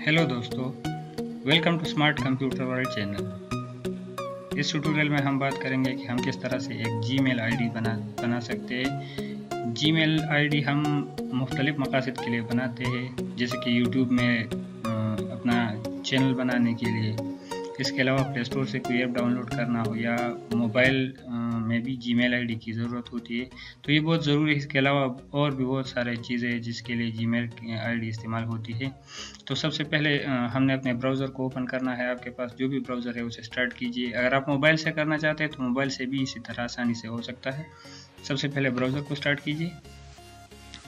Hello दोस्तों welcome to smart computer world channel इस tutorial में हम बात करेंगे कि हम किस तरह से एक जीमेल आईडी बना बना सकते हैं। जीमेल आईडी हम मुख्तलिफ़ मकासद के लिए बनाते हैं, जैसे कि यूट्यूब में अपना चैनल बनाने के लिए। इसके अलावा प्ले स्टोर से कोई ऐप डाउनलोड करना हो या मोबाइल में भी जी मेल की ज़रूरत होती है। तो ये बहुत ज़रूरी है, इसके अलावा और भी बहुत सारे चीज़ें हैं जिसके लिए जी मेल आई इस्तेमाल होती है। तो सबसे पहले हमने अपने ब्राउज़र को ओपन करना है। आपके पास जो भी ब्राउज़र है, उसे स्टार्ट कीजिए। अगर आप मोबाइल से करना चाहते हैं तो मोबाइल से भी इसी तरह आसानी से हो सकता है। सबसे पहले ब्राउज़र को स्टार्ट कीजिए।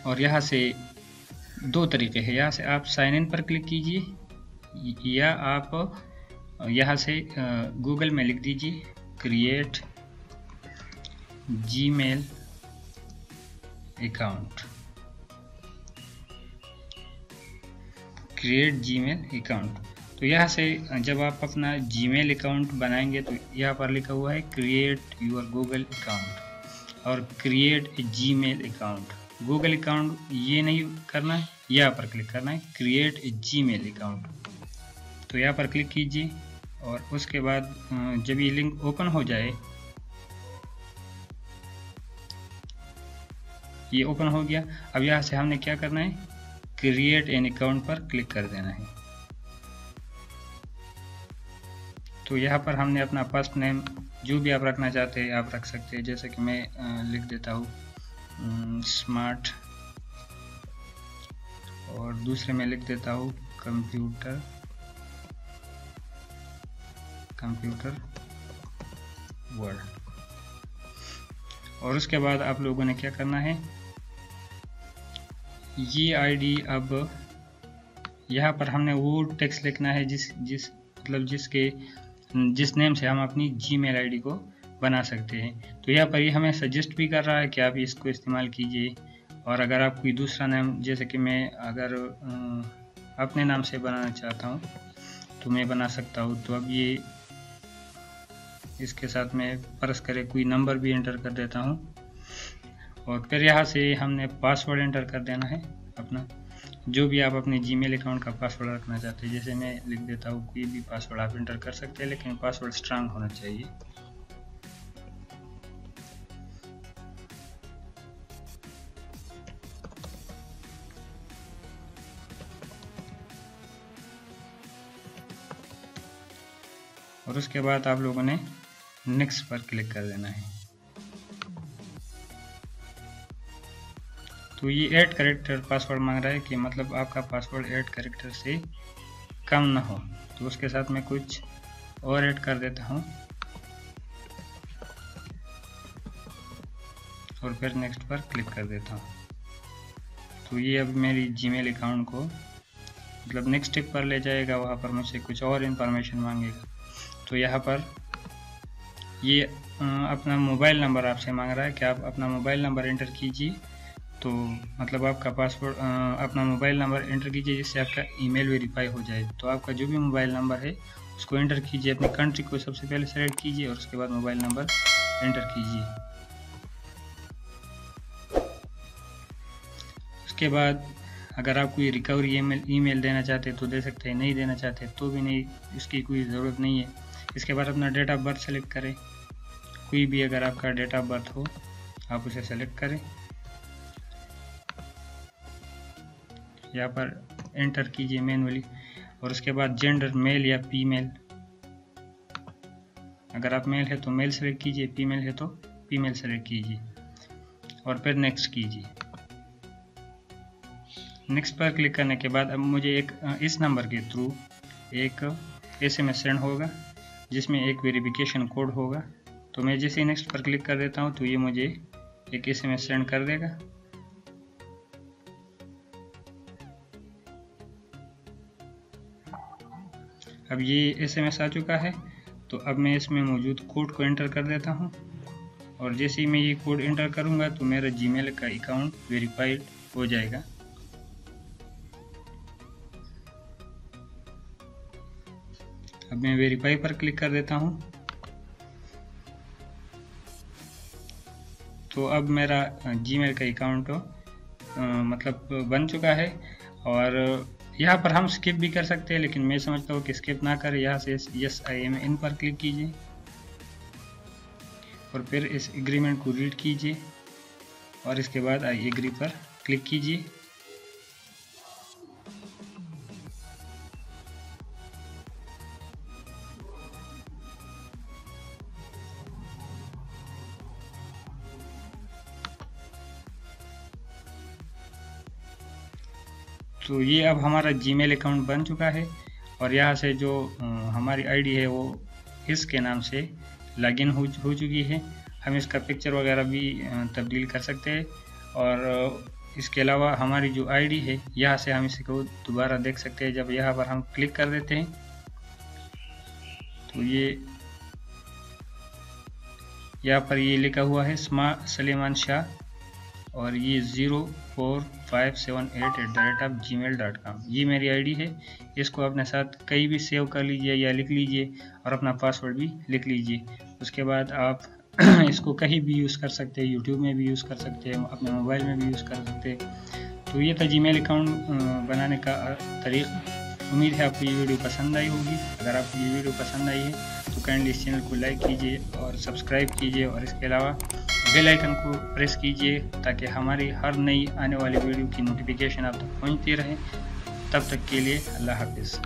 और यहाँ से दो तरीके हैं। यहाँ से आप साइन इन पर क्लिक कीजिए। या आप यहाँ से गूगल में लिख दीजिए create Gmail account create Gmail account तो यहाँ से जब आप अपना जीमेल अकाउंट बनाएँगे तो यहाँ पर लिखा हुआ है क्रिएट यूर गूगल अकाउंट और create Gmail account Google account ये नहीं करना है, यहाँ पर क्लिक करना है क्रिएट जीमेल अकाउंट तो यहाँ पर क्लिक कीजिए और उसके बाद जब ये लिंक ओपन हो जाए ये ओपन हो गया। अब यहाँ से हमने क्या करना है? क्रिएट एन अकाउंट पर क्लिक कर देना है। तो यहाँ पर हमने अपना फ़र्स्ट नेम जो भी आप रखना चाहते हैं, आप रख सकते हैं। जैसे कि मैं लिख देता हूँ स्मार्ट और दूसरे में लिख देता हूँ कंप्यूटर कंप्यूटर वर्ड और उसके बाद आप लोगों ने क्या करना है? ये आईडी अब यहाँ पर हमने वो टेक्स्ट लिखना है जिस जिस मतलब जिसके, जिस नेम से हम अपनी जी मेल आई को बना सकते हैं। तो यहाँ पर ये हमें सजेस्ट भी कर रहा है कि आप इसको इस्तेमाल कीजिए। और अगर आप कोई दूसरा नाम जैसे कि मैं अगर अपने नाम से बनाना चाहता हूँ तो मैं बना सकता हूँ। तो अब ये, इसके साथ में परस करे कोई नंबर भी एंटर कर देता हूँ। और फिर यहाँ से हमने पासवर्ड एंटर कर देना है अपना। जो भी आप अपने जीमेल अकाउंट का पासवर्ड रखना चाहते हैं, जैसे मैं लिख देता हूँ, कोई भी पासवर्ड आप एंटर कर सकते हैं, लेकिन पासवर्ड स्ट्रांग होना चाहिए। और उसके बाद आप लोगों ने नेक्स्ट पर क्लिक कर देना है। तो ये ऐड करेक्टर पासवर्ड मांग रहा है कि मतलब आपका पासवर्ड ऐड करेक्टर से कम ना हो। तो उसके साथ मैं कुछ और ऐड कर देता हूँ। और फिर नेक्स्ट पर क्लिक कर देता हूँ। तो ये अब मेरी जीमेल अकाउंट को मतलब नेक्स्ट स्टेप पर ले जाएगा, वहाँ पर मुझसे कुछ और इन्फॉर्मेशन मांगेगा। तो यहाँ पर ये अपना मोबाइल नंबर आपसे मांग रहा है कि आप अपना मोबाइल नंबर एंटर कीजिए। तो मतलब आपका पासवर्ड अपना मोबाइल नंबर एंटर कीजिए, जिससे आपका ईमेल वेरीफाई हो जाए। तो आपका जो भी मोबाइल नंबर है, उसको एंटर कीजिए, अपनी कंट्री को सबसे पहले सेलेक्ट कीजिए, और उसके बाद मोबाइल नंबर एंटर कीजिए। उसके बाद अगर आप कोई रिकवरी ईमेल ईमेल देना चाहते हैं तो दे सकते हैं, नहीं देना चाहते तो भी नहीं, इसकी कोई ज़रूरत नहीं है। इसके बाद अपना डेट ऑफ़ बर्थ सेलेक्ट करें। कोई भी अगर आपका डेट ऑफ़ बर्थ हो, आप उसे सेलेक्ट करें। यहाँ पर एंटर कीजिए मैनुअली और उसके बाद जेंडर मेल या फीमेल अगर आप मेल है तो मेल सेलेक्ट कीजिए फीमेल है तो फीमेल सेलेक्ट कीजिए। और फिर नेक्स्ट कीजिए। नेक्स्ट पर क्लिक करने के बाद अब मुझे एक इस नंबर के थ्रू एक एस एम एस सेंड होगा, जिसमें एक वेरिफिकेशन कोड होगा। तो मैं जैसे नेक्स्ट पर क्लिक कर देता हूँ तो ये मुझे एक एस एम एस सेंड कर देगा। अब ये एस एम एस आ चुका है तो अब मैं इसमें मौजूद कोड को एंटर कर देता हूँ। और जैसे ही मैं ये कोड एंटर करूँगा तो मेरा जीमेल का अकाउंट वेरीफाइड हो जाएगा। अब मैं वेरीफाई पर क्लिक कर देता हूँ। तो अब मेरा जीमेल का अकाउंट मतलब बन चुका है। और यहाँ पर हम स्किप भी कर सकते हैं, लेकिन मैं समझता हूँ कि स्किप ना करें। यहाँ से यस आई एम इन पर क्लिक कीजिए। और फिर इस एग्रीमेंट को रीड कीजिए। और इसके बाद आई एग्री पर क्लिक कीजिए। तो ये अब हमारा जीमेल अकाउंट बन चुका है और यहाँ से जो हमारी आईडी है वो इसके नाम से लॉगिन हो हो चुकी है। हम इसका पिक्चर वगैरह भी तब्दील कर सकते हैं और इसके अलावा हमारी जो आईडी है, यहाँ से हम इसको दोबारा देख सकते हैं। जब यहाँ पर हम क्लिक कर देते हैं तो ये, यहाँ पर ये लिखा हुआ है सलेमान शाह। और ये zero four five seven eight at the rate of Gmail dot com ये मेरी आईडी है। इसको अपने साथ कहीं भी सेव कर लीजिए या लिख लीजिए और अपना पासवर्ड भी लिख लीजिए। उसके बाद आप इसको कहीं भी यूज़ कर सकते हैं यूट्यूब में भी यूज़ कर सकते हैं, अपने मोबाइल में भी यूज़ कर सकते हैं। तो ये था जी अकाउंट बनाने का तरीक़। उम्मीद है आपको ये वीडियो पसंद आई होगी। अगर आपको ये वीडियो पसंद आई है तो काइंडली इस चैनल को लाइक कीजिए और सब्सक्राइब कीजिए। और इसके अलावा बेल आइकन को प्रेस कीजिए ताकि हमारी हर नई आने वाली वीडियो की नोटिफिकेशन आप तक पहुँचती रहे। तब तक के लिए अल्लाह हाफिज़।